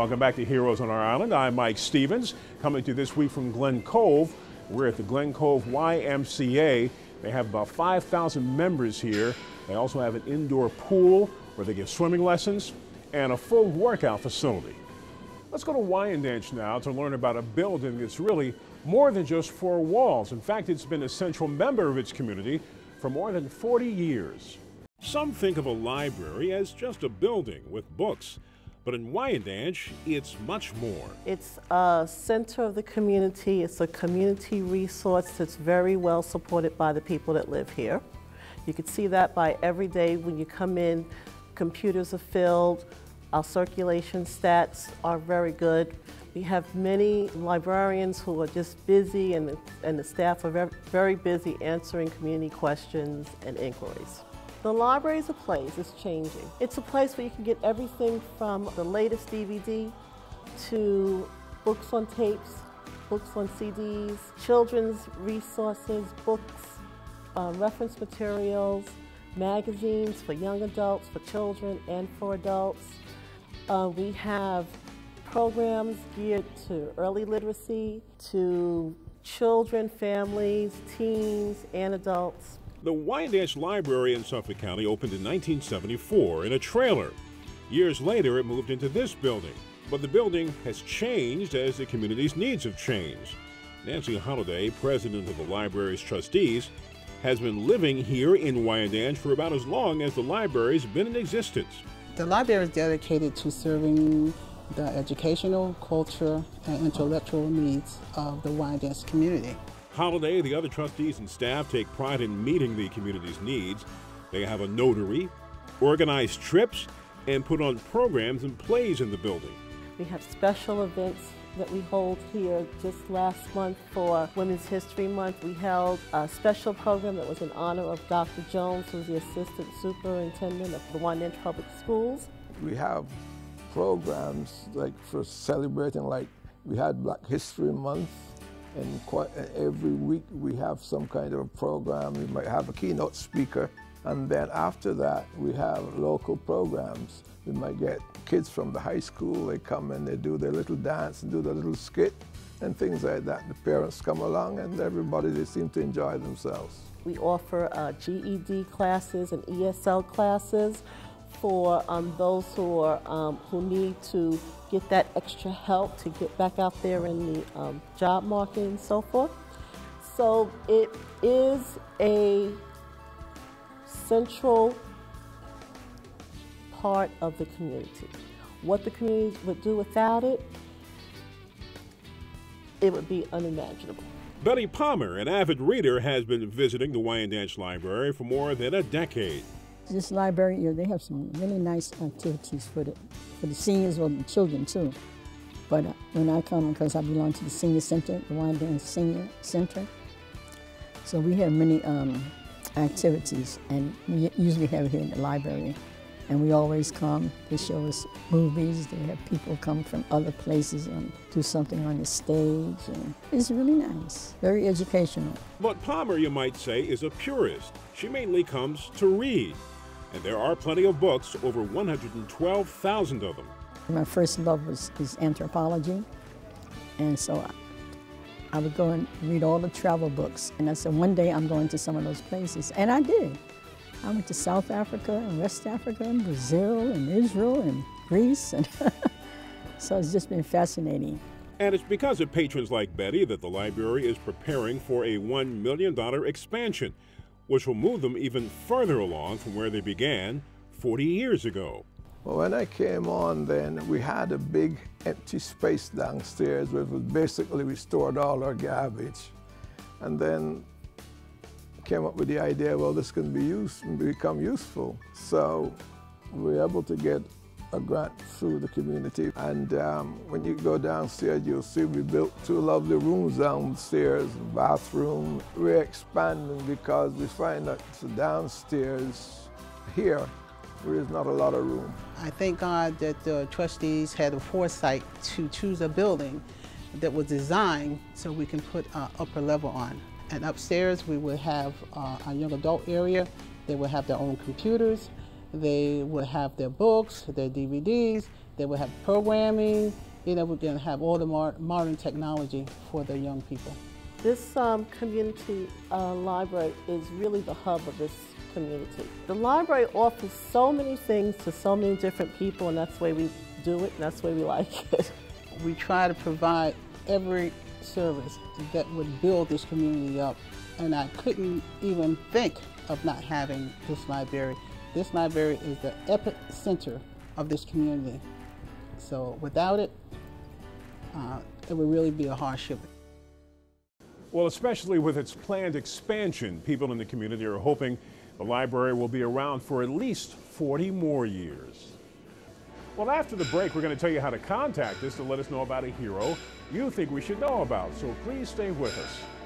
Welcome back to Heroes on Our Island. I'm Mike Stevens, coming to you this week from Glen Cove. We're at the Glen Cove YMCA. They have about 5,000 members here. They also have an indoor pool where they give swimming lessons and a full workout facility. Let's go to Wyandanch now to learn about a building that's really more than just four walls. In fact, it's been a central member of its community for more than 40 years. Some think of a library as just a building with books. But in Wyandanch, it's much more. It's a center of the community. It's a community resource that's very well supported by the people that live here. You can see that by every day when you come in, computers are filled, our circulation stats are very good. We have many librarians who are just busy and, and the staff are very busy answering community questions and inquiries. The library is a place, it's changing. It's a place where you can get everything from the latest DVD to books on tapes, books on CDs, children's resources, books, uh, reference materials, magazines for young adults, for children, and for adults. Uh, we have programs geared to early literacy, to children, families, teens, and adults. The Wyandanch Library in Suffolk County opened in 1974 in a trailer. Years later, it moved into this building, but the building has changed as the community's needs have changed. Nancy Holliday, president of the library's trustees, has been living here in Wyandanch for about as long as the library's been in existence. The library is dedicated to serving the educational, cultural, and intellectual needs of the Wyandanch community. Holliday, the other trustees and staff take pride in meeting the community's needs. They have a notary, organize trips, and put on programs and plays in the building. We have special events that we hold here. Just last month for Women's History Month, we held a special program that was in honor of Dr. Jones, who's the Assistant Superintendent of the Wyandanch Public Schools. We have programs like for celebrating, like we had Black History Month, and quite, every week we have some kind of a program. We might have a keynote speaker, and then after that we have local programs. We might get kids from the high school. They come and they do their little dance and do their little skit and things like that. The parents come along and everybody they seem to enjoy themselves. We offer uh, GED classes and ESL classes for um, those who are um, who need to get that extra help to get back out there in the um, job market and so forth. So it is a central part of the community. What the community would do without it, it would be unimaginable. Betty Palmer, an avid reader, has been visiting the Wyandanch Library for more than a decade. This library, yeah, they have some really nice activities for the for the seniors or the children too. But uh, when I come, because I belong to the senior center, the Wyandanch Senior Center, so we have many um, activities, and we usually have it here in the library. And we always come. They show us movies. They have people come from other places and do something on the stage. And it's really nice, very educational. But Palmer, you might say, is a purist. She mainly comes to read and there are plenty of books, over 112,000 of them. My first love was is anthropology, and so I, I would go and read all the travel books. And I said, one day I'm going to some of those places, and I did. I went to South Africa and West Africa and Brazil and Israel and Greece, and so it's just been fascinating. And it's because of patrons like Betty that the library is preparing for a $1 million expansion which will move them even further along from where they began 40 years ago. Well, when I came on then, we had a big empty space downstairs where was basically we stored all our garbage. And then came up with the idea, well, this can be used and become useful. So we were able to get a grant through the community. And um, when you go downstairs, you'll see we built two lovely rooms downstairs, bathroom. We're expanding because we find that downstairs here, there is not a lot of room. I thank God that the trustees had the foresight to choose a building that was designed so we can put uh, upper level on. And upstairs we will have uh, a young adult area. They will have their own computers. They will have their books, their DVDs. They will have programming, you know, we're going to have all the modern technology for the young people. This um, community uh, library is really the hub of this community. The library offers so many things to so many different people, and that's the way we do it, and that's the way we like it. We try to provide every service that would build this community up, and I couldn't even think of not having this library. This library is the epicenter of this community. So without it, uh, it would really be a hardship. Well, especially with its planned expansion, people in the community are hoping the library will be around for at least 40 more years. Well, after the break, we're going to tell you how to contact us to let us know about a hero you think we should know about, so please stay with us.